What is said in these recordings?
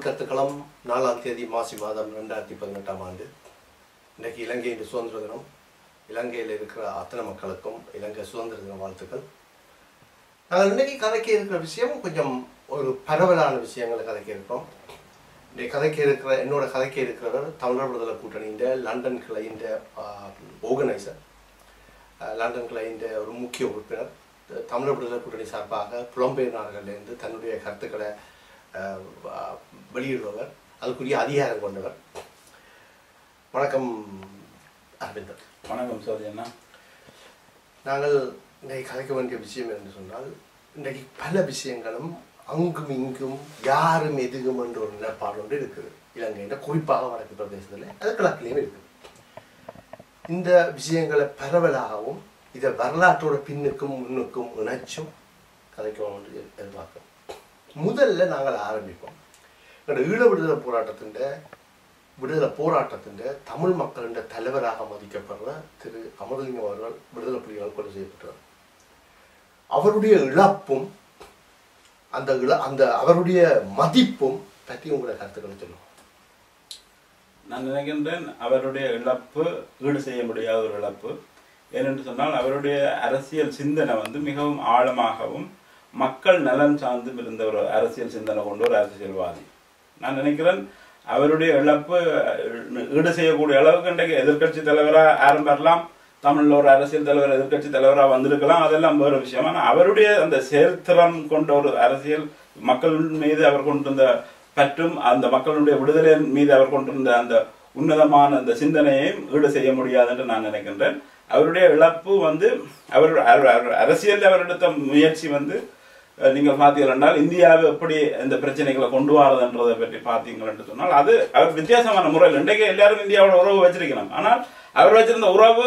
தமிழ் கருத்துக்களம் நாலாம் தேதி மாசி மாதம் ரெண்டாயிரத்தி பதினெட்டாம் ஆண்டு. இன்றைக்கு இலங்கையின் சுதந்திர தினம். இலங்கையில் இருக்கிற அத்தனை மக்களுக்கும் இலங்கை சுதந்திர தின வாழ்த்துக்கள். நாங்கள் இன்றைக்கி கதைக்க இருக்கிற விஷயம் கொஞ்சம் ஒரு பரவலான விஷயங்களை கதைக்க இருக்கிறோம். இன்றைக்கு கதைக்க இருக்கிற என்னோட கதைக்க இருக்கிறவர் தமிழர் விடுதலை கூட்டணியின் லண்டன் கிளையின் ஆர்கனைசர் லண்டன் கிளையின் ஒரு முக்கிய உறுப்பினர். தமிழர் விடுதலை கூட்டணி சார்பாக புலம்பெயர் நாடுகளிலிருந்து தன்னுடைய கருத்துக்களை வெளியிடுபவர் அதுக்குரிய அதிகாரம் கொண்டவர். வணக்கம் அரவிந்தர். வணக்கம் சோதி அண்ணா. நாங்கள் இன்றைக்கு கதைக்க வேண்டிய விஷயம் என்று சொன்னால் இன்றைக்கு பல விஷயங்களும் அங்கும் இங்கும் யாரும் எதுகும் என்ற ஒரு நிலைப்பாடு ஒன்று இருக்குது இலங்கையில் குறிப்பாக வடக்கு பிரதேசத்தில் அது கிழக்குலையும் இருக்குது. இந்த விஷயங்களை பரவலாகவும் இதை வரலாற்றோட பின்னுக்கும் முன்னுக்கும் இணைச்சும் கதைக்கணும் என்று எதிர்பார்க்கிறோம். முதல்ல நாங்கள் ஆரம்பிப்போம். எங்களோட ஈழ விடுதலை போராட்டத்தின் விடுதலை போராட்டத்தின் தமிழ் மக்களின் தலைவராக மதிக்கப்படுற திரு அமரலிங்கம் அவர்கள் விடுதலை புலிகளால் கொலை செய்யப்பட்டார். அவருடைய இழப்பும் அந்த இழ அந்த அவருடைய மதிப்பும் பற்றி உங்களை கருத்துக்களை சொல்லுவோம் நான் நினைக்கின்றேன் அவருடைய இழப்பு ஈடு செய்ய முடியாத ஒரு இழப்பு. ஏனென்று சொன்னால் அவருடைய அரசியல் சிந்தனை வந்து மிகவும் ஆழமாகவும் மக்கள் நலன் சார்ந்தும் இருந்த ஒரு அரசியல் சிந்தனை கொண்ட ஒரு அரசியல்வாதி நான் நினைக்கிறேன் அவருடைய இழப்பு ஈடு செய்யக்கூடிய அளவுக்கு இன்றைக்கு எதிர்க்கட்சி தலைவராக யாரும் தமிழில் ஒரு அரசியல் தலைவர் எதிர்க்கட்சி தலைவராக வந்திருக்கலாம். அதெல்லாம் வேறு விஷயம். ஆனால் அவருடைய அந்த செயல்திறன் கொண்ட ஒரு அரசியல் மக்கள் மீது அவர் கொண்டிருந்த பற்றும் அந்த மக்களுடைய விடுதலை மீது அவர் கொண்டிருந்த அந்த உன்னதமான அந்த சிந்தனையையும் ஈடு செய்ய முடியாது என்று நான் நினைக்கின்றேன். அவருடைய இழப்பு வந்து அவர் அவர்- அவர் அரசியல் எடுத்த முயற்சி வந்து நீங்கள் பார்த்தீர்கள் என்றால் இந்தியாவை எப்படி இந்த பிரச்சனைகளை கொண்டு வரதுன்றதை பற்றி பார்த்தீங்கள் என்று சொன்னால் அது அவர் வித்தியாசமான முறையில் இன்றைக்கு எல்லாரும் இந்தியாவோட உறவு வச்சிருக்கணும் ஆனால் அவர் வச்சிருந்த உறவு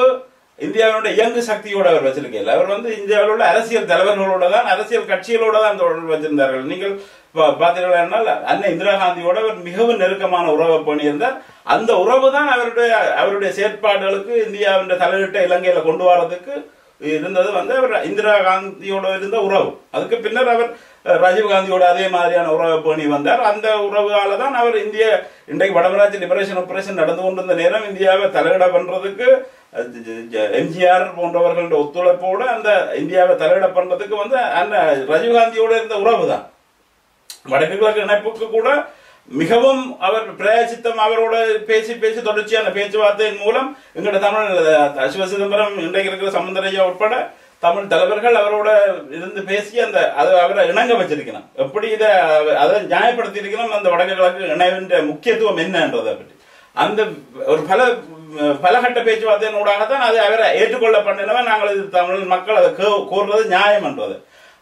இந்தியாவினுடைய இயங்கு சக்தியோடு அவர் வச்சிருக்கல அவர் வந்து இந்தியாவில் உள்ள அரசியல் தலைவர்களோட தான் அரசியல் கட்சிகளோட தான் தொடர்பு வச்சிருந்தார்கள். நீங்கள் பா- பார்த்தீர்கள் என்றால் அன்னை இந்திரா காந்தியோட அவர் மிகவும் நெருக்கமான உறவை பண்ணியிருந்தார் அந்த உறவு தான் அவருடைய அவருடைய செயற்பாடுகளுக்கு இந்தியாவின் தலையிட்ட இலங்கையில கொண்டு வரதுக்கு இருந்தது வந்து அவர் இந்திரா காந்தியோட இருந்த உறவு. அதுக்கு பின்னர் அவர் ராஜீவ்காந்தியோட ராஜீவ் காந்தியோட அதே மாதிரியான உறவை பேணி வந்தார். அந்த உறவுகால தான் அவர் இந்திய இன்றைக்கு வடமராட்சி லிபரேஷன் ஆபரேஷன் நடந்து கொண்டிருந்த நேரம் இந்தியாவை தலையிட பண்றதுக்கு ஜ- எம்ஜிஆர் போன்றவர்களோட ஒத்துழைப்போடு அந்த இந்தியாவை தலையிட பண்றதுக்கு வந்து அந்த ராஜீவ்காந்தியோட இருந்த உறவு தான் வடக்கு கிழக்கு இணைப்புக்கு கூட மிகவும் அவர் பிரயாசித்தம் அவரோட பேசி பேசி தொடர்ச்சியான பேச்சுவார்த்தையின் மூலம் எங்களோட தமிழ் சிவ சிதம்பரம் இன்றைக்கு இருக்கிற சமுந்தரையா உட்பட தமிழ் தலைவர்கள் அவரோட இருந்து பேசி அந்த அதை அவரை இணங்க வச்சிருக்கணும். எப்படி இதை அதை நியாயப்படுத்தி இருக்கணும் அந்த வடக்கு கிழக்கு இணைவின்ற முக்கியத்துவம் என்னன்றதை பற்றி. அந்த ஒரு பல பலகட்ட பேச்சுவார்த்தையின் ஊடாக தான் அதை அவரை ஏற்றுக்கொள்ள பண்ணினவன் நாங்கள் இது தமிழ் மக்கள் அதை கோ- நியாயம் என்றது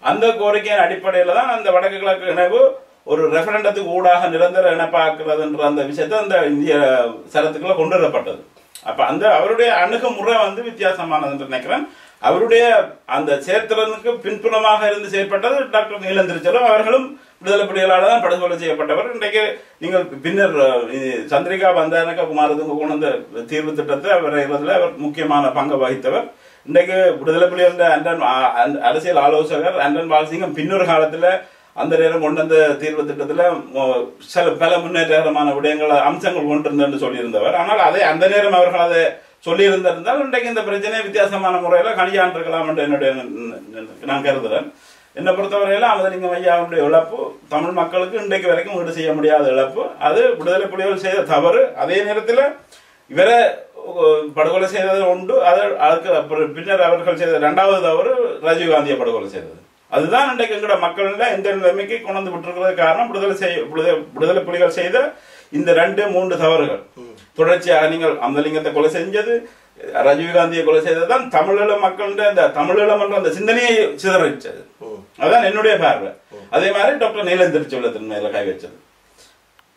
அந்த கோரிக்கையின் அடிப்படையில் தான் அந்த வடக்கு கிழக்கு இணைவு ஒரு ரெஃபரண்டத்துக்கு ஊடாக நிரந்தர இணைப்பாக்குறதுன்ற அந்த விஷயத்தை அந்த இந்திய சரத்துக்குள்ள கொண்டு வரப்பட்டது அப்ப அந்த அவருடைய அணுகுமுறை வந்து வித்தியாசமானது என்று நினைக்கிறேன். அவருடைய அந்த சேர்த்தலனுக்கு பின்புலமாக இருந்து செயற்பட்டது டாக்டர் நீலந்திரிச்சலும் அவர்களும் விடுதலை புலிகளால் தான் படுகொலை செய்யப்பட்டவர். இன்றைக்கு நீங்கள் பின்னர் சந்திரிகா பந்தாரக குமாரதுங்க கொண்டு வந்த தீர்வு திட்டத்தை அவர் இதில் அவர் முக்கியமான பங்கு வகித்தவர். இன்றைக்கு விடுதலை புலிகள் அண்டன் அரசியல் ஆலோசகர் அண்டன் பால்சிங்கம் பின்னொரு காலத்தில் அந்த நேரம் கொண்டு வந்த தீர்வு திட்டத்தில் சில பல முன்னேற்றகரமான விடயங்கள் அம்சங்கள் கொண்டிருந்தேன்னு சொல்லியிருந்தவர். ஆனால் அதை அந்த நேரம் அவர்கள் அதை சொல்லியிருந்திருந்தால் இன்றைக்கு இந்த பிரச்சனையை வித்தியாசமான முறையில கணியாண்டிருக்கலாம் என்று என்னுடைய நான் கருதுகிறேன் என்னை பொறுத்தவரையில அமதலிங்கம் ஐயாவுடைய இழப்பு தமிழ் மக்களுக்கு இன்றைக்கு வரைக்கும் ஈடு செய்ய முடியாத இழப்பு. அது விடுதலை புலிகள் செய்த தவறு. அதே நேரத்தில் இவரை படுகொலை செய்தது உண்டு. அது அதுக்கு அப்புறம் பின்னர் அவர்கள் செய்த இரண்டாவது தவறு ராஜீவ்காந்தியை படுகொலை செய்தது. அதுதான் இன்றைக்கு எங்கட மக்கள் இந்த நிலைமைக்கு கொண்டு விட்டுருக்கிறது காரணம் விடுதலை செய்ய விடுதலை புலிகள் செய்த இந்த ரெண்டு மூன்று தவறுகள். தொடர்ச்சியாக நீங்கள் அமதலிங்கத்தை கொலை செஞ்சது ராஜீவ்காந்தியை கொலை செய்ததுதான் தமிழீழ மக்களுடைய அந்த தமிழீழம் என்ற அந்த சிந்தனையை சிதறிச்சது அதான் என்னுடைய பார்வை. அதே மாதிரி டாக்டர் நீலந்திரி செல்வத்தின் மேல கை வச்சது.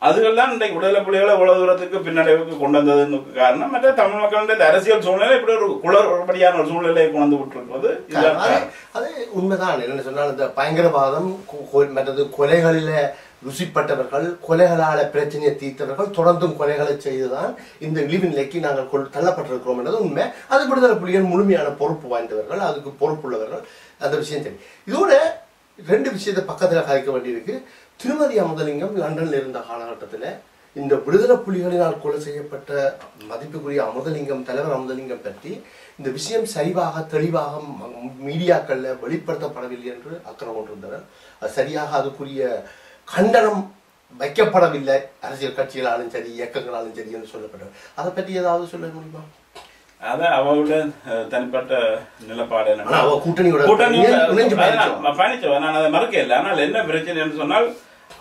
அதுகள் தான் இன்றைக்கு விடுதலை புலிகளை இவ்வளவு தூரத்துக்கு பின்னடைவுக்கு கொண்டு வந்ததுன்னு காரணம். மற்ற தமிழ் மக்களுடைய அரசியல் சூழ்நிலை இப்படி ஒரு குளறுபடியான ஒரு சூழ்நிலையை கொண்டு இதுதான் அது உண்மைதான். என்ன சொன்னால் இந்த பயங்கரவாதம் மற்றது கொலைகளில ருசிப்பட்டவர்கள் கொலைகளால பிரச்சனையை தீர்த்தவர்கள் தொடர்ந்தும் கொலைகளை செய்துதான் இந்த இழிவு நிலைக்கு நாங்கள் கொண்டு தள்ளப்பட்டிருக்கிறோம் என்றது உண்மை. அது விடுதலை புலிகள் முழுமையான பொறுப்பு வாய்ந்தவர்கள் அதுக்கு பொறுப்புள்ளவர்கள். அந்த விஷயம் தெரியும். இதோட ரெண்டு விஷயத்தை பக்கத்தில் கதைக்க வேண்டியிருக்கு. திருமதி அமுதலிங்கம் லண்டனில் இருந்த காலகட்டத்தில் இந்த விடுதலை புலிகளினால் கொலை செய்யப்பட்ட மதிப்புக்குரிய அமுதலிங்கம் தலைவர் அமுதலிங்கம் பற்றி இந்த விஷயம் சரிவாக தெளிவாக மீடியாக்களில் வெளிப்படுத்தப்படவில்லை என்று அக்கறை கொண்டிருந்தனர். அது சரியாக அதுக்குரிய கண்டனம் வைக்கப்படவில்லை. அரசியல் கட்சிகளாலும் சரி இயக்கங்களாலும் சரி என்று சொல்லப்பட்டது. அதை பற்றி ஏதாவது சொல்ல முடியுமா? அதான் அவரோட அஹ், தனிப்பட்ட நிலப்பாடு கூட்டணியோட பயணிச்சவா. நான் அதை மறுக்கல ஆனால் என்ன பிரச்சனைன்னு சொன்னால்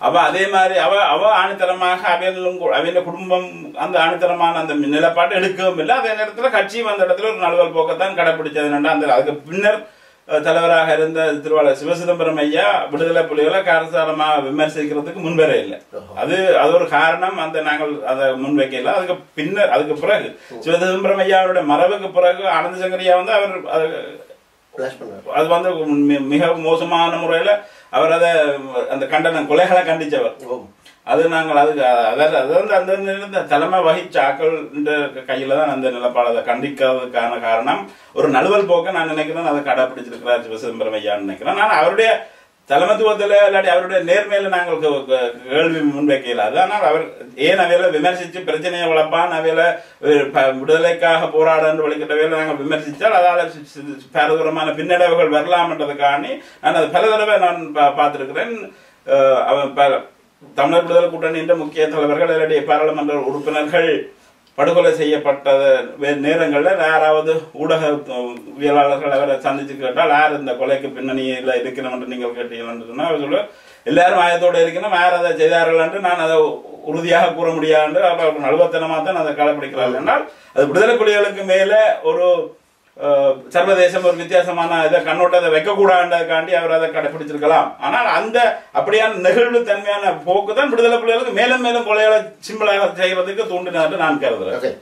அவ அதே மாதிரி அவ அவ ஆணித்தரமாக அவையிலும் அவையில குடும்பம் அந்த ஆணித்தரமான அந்த நிலப்பாட்டை எடுக்கவும் இல்லை அதே நேரத்துல கட்சியும் அந்த இடத்துல ஒரு நழுவல் போக்கத்தான் கடைபிடிச்சது அந்த அதுக்கு பின்னர் தலைவராக இருந்த திருவாளர் சிவசிதம்பரம் ஐயா விடுதலை புலிகளை காரசாரமா விமர்சிக்கிறதுக்கு முன்வரே இல்லை. அது அது ஒரு காரணம். அந்த நாங்கள் அதை முன்வைக்கல. அதுக்கு பின்னர் அதுக்கு பிறகு சிவசிதம்பரம் ஐயாவுடைய மறைவுக்கு பிறகு ஆனந்த சங்கரியா வந்து அவர் அது வந்து மிக மோசமான முறையில அவர் அதை அந்த கண்டனம் கொலைகளை கண்டிச்சவர். அது நாங்கள் அதுக்கு அதாவது அது வந்து அந்த நிலையில தலைமை வகிச்ச ஆக்கள் கையில தான் அந்த நிலப்பாடு அதை கண்டிக்கிறதுக்கான காரணம். ஒரு நழுவல் போக்க நான் நினைக்கிறேன் அதை கடைப்பிடிச்சிருக்கிறார் சிவசிதம்பரம் ஐயான்னு நினைக்கிறேன். நான் அவருடைய தலைமத்துவத்தில் இல்லாட்டி அவருடைய நேர்மையில நாங்கள் கேள்வி முன்வைக்க இல்லாது ஆனால் அவர் ஏன் அவையில விமர்சிச்சு பிரச்சனையை வளர்ப்பான் அவையில அஹ், ப- விடுதலைக்காக போராடன்னு வேலை நாங்கள் விமர்சித்தால் அதால் பலதூரமான பின்னடைவுகள் வரலாம்ன்றதுக்காண்டி நான் அது பல தடவை நான் பா- அவன் ப- தமிழர் விடுதலை கூட்டணியின் முக்கிய தலைவர்கள் இல்லாட்டி பாராளுமன்ற உறுப்பினர்கள் படுகொலை செய்யப்பட்ட நேரங்கள்ல யாராவது ஊடகவியலாளர்கள் அவரை சந்திச்சு கேட்டால் யார் இந்த கொலைக்கு பின்னணியில இருக்கிறோம் என்று நீங்கள் கேட்டீங்கன்னு அவர் சொல்ல எல்லாரும் ஆயத்தோட இருக்கணும். யார் அதை செய்தார்கள் என்று நான் அதை உறுதியாக கூற முடியாது அவர் நழுவத்தனமா தான் அதை கடைபிடிக்கிறார்கள் என்றால் அது விடுதலை புலிகளுக்கு மேல ஒரு சர்வதேசம் ஒரு வித்தியாசமான இதை கண்ணோட்டத்தை வைக்கக்கூடாதுக்காண்டி அவர் அதை கடைபிடிச்சிருக்கலாம் ஆனால் அந்த அப்படியான நெகிழ்வு தன்மையான போக்கு தான் விடுதலை புலிகளுக்கு மேலும் மேலும் கொலைகளை சிம்பிளாக செய்யறதுக்கு தூண்டினார் நான் கருதுறேன்.